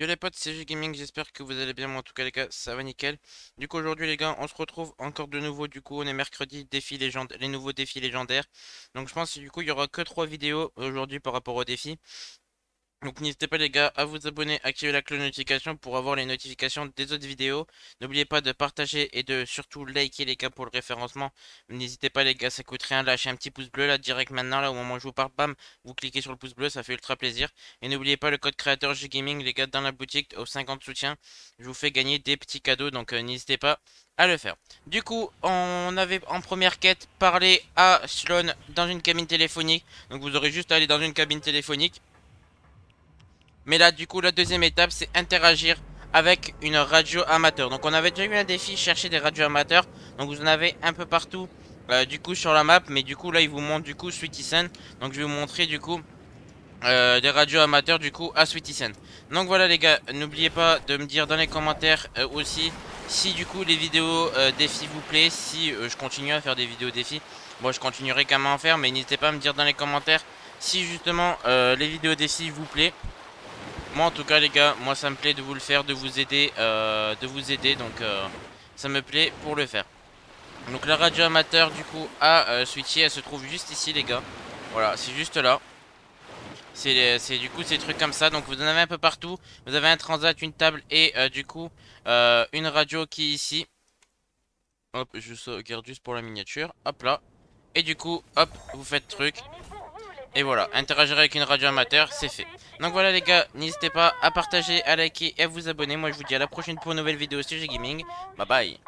Yo les potes, c'est Gaming, j'espère que vous allez bien, moi en tout cas les gars, ça va nickel. Du coup aujourd'hui les gars, on se retrouve encore de nouveau, du coup on est mercredi, défi légende, les nouveaux défis légendaires. Donc je pense que du coup il y aura que 3 vidéos aujourd'hui par rapport aux défis. Donc n'hésitez pas les gars à vous abonner, activer la cloche de notification pour avoir les notifications des autres vidéos. N'oubliez pas de partager et de surtout liker les gars pour le référencement. N'hésitez pas les gars, ça coûte rien, lâchez un petit pouce bleu là direct maintenant là au moment où je vous parle, bam, vous cliquez sur le pouce bleu, ça fait ultra plaisir. Et n'oubliez pas le code créateur Gaming les gars dans la boutique au 50 soutien, je vous fais gagner des petits cadeaux donc euh, n'hésitez pas à le faire. Du coup, on avait en première quête parlé à Sloan dans une cabine téléphonique. Donc vous aurez juste à aller dans une cabine téléphonique. Mais là, du coup, la deuxième étape, c'est interagir avec une radio amateur. Donc on avait déjà eu un défi, chercher des radios amateurs. Donc vous en avez un peu partout, euh, du coup, sur la map. Mais du coup, là, il vous montre, du coup, Sweetisen. Donc je vais vous montrer, du coup, euh, des radios amateurs, du coup, à Sweetisen. Donc voilà, les gars, n'oubliez pas de me dire dans les commentaires euh, aussi si, du coup, les vidéos défis vous plaît. Si je continue à faire des vidéos défis. Bon, je continuerai quand même à en faire. Mais n'hésitez pas à me dire dans les commentaires si, justement, les vidéos défis vous plaît. En tout cas les gars, moi ça me plaît de vous le faire, de vous aider, euh, de vous aider, donc euh, ça me plaît pour le faire. Donc la radio amateur du coup à euh, Switchy, elle se trouve juste ici les gars. Voilà, c'est juste là. C'est du coup ces trucs comme ça, donc vous en avez un peu partout. Vous avez un transat, une table et du coup une radio qui est ici. Hop, je sauvegarde juste pour la miniature. Hop là. Et du coup, hop, vous faites truc. Et voilà, interagir avec une radio amateur, c'est fait. Donc voilà les gars, n'hésitez pas à partager, à liker et à vous abonner. Moi je vous dis à la prochaine pour une nouvelle vidéo sur Gaming. Bye bye.